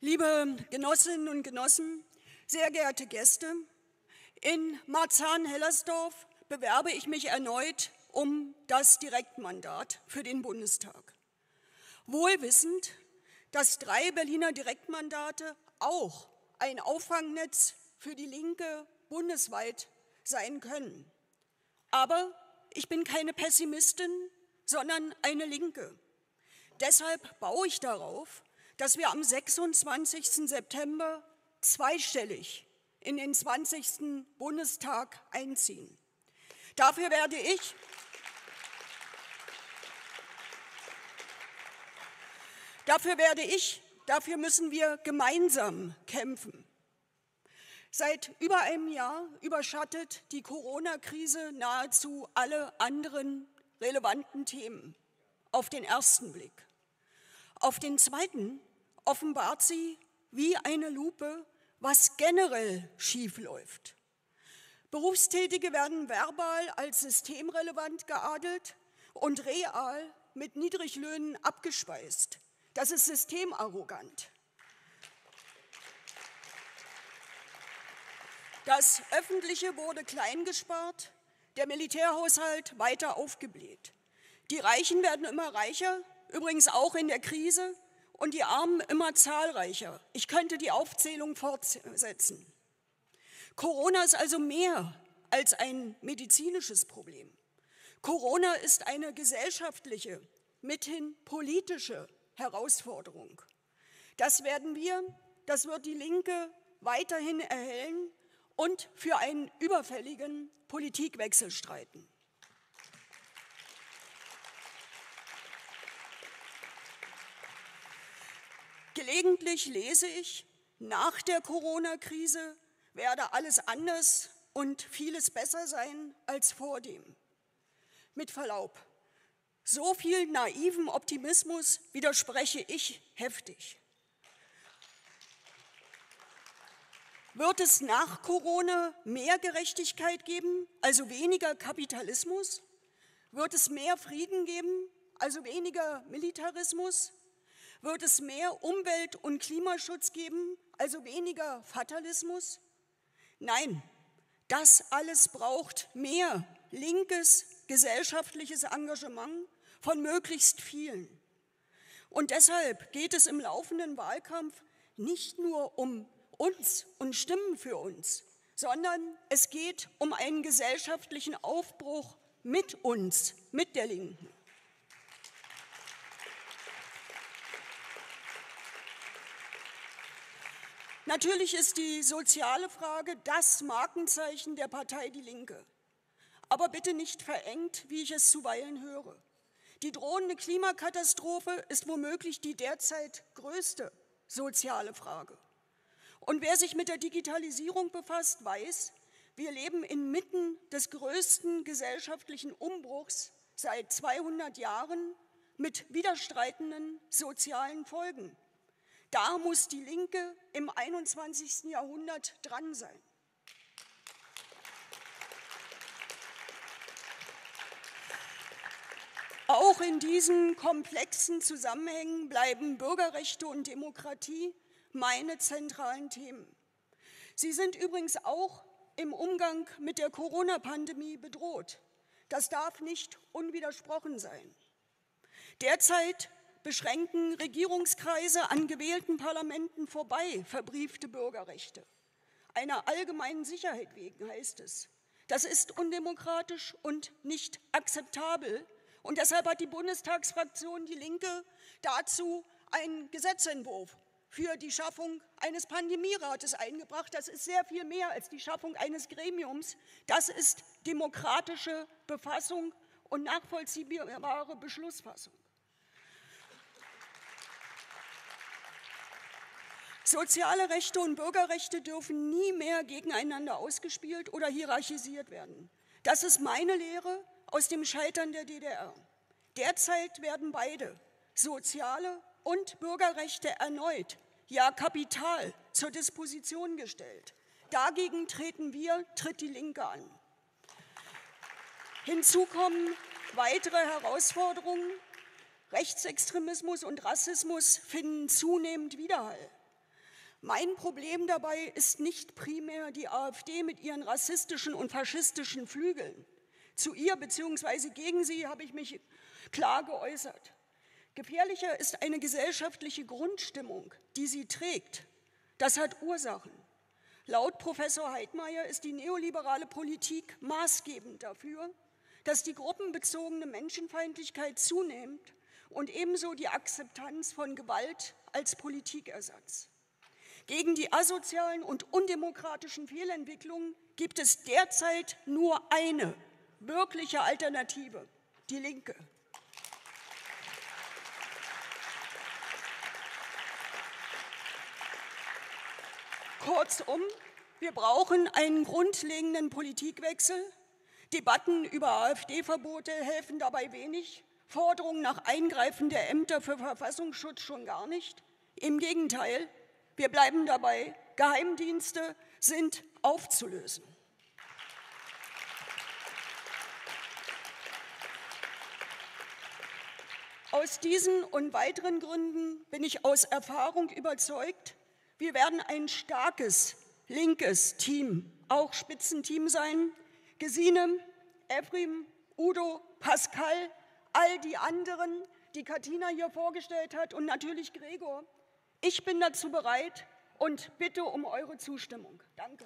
Liebe Genossinnen und Genossen, sehr geehrte Gäste, in Marzahn-Hellersdorf bewerbe ich mich erneut um das Direktmandat für den Bundestag. Wohlwissend, dass drei Berliner Direktmandate auch ein Auffangnetz für die Linke bundesweit sein können. Aber ich bin keine Pessimistin, sondern eine Linke. Deshalb baue ich darauf, dass wir am 26. September zweistellig in den 20. Bundestag einziehen. Dafür werde ich Dafür werde ich, dafür müssen wir gemeinsam kämpfen. Seit über einem Jahr überschattet die Corona-Krise nahezu alle anderen relevanten Themen auf den ersten Blick. Auf den zweiten offenbart sie wie eine Lupe, was generell schiefläuft. Berufstätige werden verbal als systemrelevant geadelt und real mit Niedriglöhnen abgespeist. Das ist systemarrogant. Das Öffentliche wurde klein gespart, der Militärhaushalt weiter aufgebläht. Die Reichen werden immer reicher, übrigens auch in der Krise, und die Armen immer zahlreicher. Ich könnte die Aufzählung fortsetzen. Corona ist also mehr als ein medizinisches Problem. Corona ist eine gesellschaftliche, mithin politische Herausforderung. Das werden wir, das wird die Linke weiterhin erhellen und für einen überfälligen Politikwechsel streiten. Gelegentlich lese ich, nach der Corona-Krise werde alles anders und vieles besser sein als vor dem. Mit Verlaub, so viel naiven Optimismus widerspreche ich heftig. Wird es nach Corona mehr Gerechtigkeit geben, also weniger Kapitalismus? Wird es mehr Frieden geben, also weniger Militarismus? Wird es mehr Umwelt- und Klimaschutz geben, also weniger Fatalismus? Nein, das alles braucht mehr linkes gesellschaftliches Engagement von möglichst vielen. Und deshalb geht es im laufenden Wahlkampf nicht nur um uns und Stimmen für uns, sondern es geht um einen gesellschaftlichen Aufbruch mit uns, mit der Linken. Natürlich ist die soziale Frage das Markenzeichen der Partei Die Linke. Aber bitte nicht verengt, wie ich es zuweilen höre. Die drohende Klimakatastrophe ist womöglich die derzeit größte soziale Frage. Und wer sich mit der Digitalisierung befasst, weiß, wir leben inmitten des größten gesellschaftlichen Umbruchs seit 200 Jahren mit widerstreitenden sozialen Folgen. Da muss die Linke im 21. Jahrhundert dran sein. Auch in diesen komplexen Zusammenhängen bleiben Bürgerrechte und Demokratie meine zentralen Themen. Sie sind übrigens auch im Umgang mit der Corona-Pandemie bedroht. Das darf nicht unwidersprochen sein. Derzeit beschränken Regierungskreise an gewählten Parlamenten vorbei verbriefte Bürgerrechte. Einer allgemeinen Sicherheit wegen heißt es. Das ist undemokratisch und nicht akzeptabel und deshalb hat die Bundestagsfraktion Die Linke dazu einen Gesetzentwurf für die Schaffung eines Pandemierates eingebracht. Das ist sehr viel mehr als die Schaffung eines Gremiums. Das ist demokratische Befassung und nachvollziehbare Beschlussfassung. Soziale Rechte und Bürgerrechte dürfen nie mehr gegeneinander ausgespielt oder hierarchisiert werden. Das ist meine Lehre aus dem Scheitern der DDR. Derzeit werden beide, soziale und Bürgerrechte, erneut, ja Kapital, zur Disposition gestellt. Dagegen treten wir, tritt die Linke an. Hinzu kommen weitere Herausforderungen. Rechtsextremismus und Rassismus finden zunehmend Widerhall. Mein Problem dabei ist nicht primär die AfD mit ihren rassistischen und faschistischen Flügeln. Zu ihr bzw. gegen sie habe ich mich klar geäußert. Gefährlicher ist eine gesellschaftliche Grundstimmung, die sie trägt. Das hat Ursachen. Laut Professor Heidmeier ist die neoliberale Politik maßgebend dafür, dass die gruppenbezogene Menschenfeindlichkeit zunimmt und ebenso die Akzeptanz von Gewalt als Politikersatz. Gegen die asozialen und undemokratischen Fehlentwicklungen gibt es derzeit nur eine wirkliche Alternative, die Linke. Kurzum, wir brauchen einen grundlegenden Politikwechsel. Debatten über AfD-Verbote helfen dabei wenig, Forderungen nach Eingreifen der Ämter für Verfassungsschutz schon gar nicht. Im Gegenteil, wir bleiben dabei, Geheimdienste sind aufzulösen. Aus diesen und weiteren Gründen bin ich aus Erfahrung überzeugt, wir werden ein starkes linkes Team, auch Spitzenteam sein. Gesine, Efrim, Udo, Pascal, all die anderen, die Katina hier vorgestellt hat und natürlich Gregor. Ich bin dazu bereit und bitte um eure Zustimmung. Danke.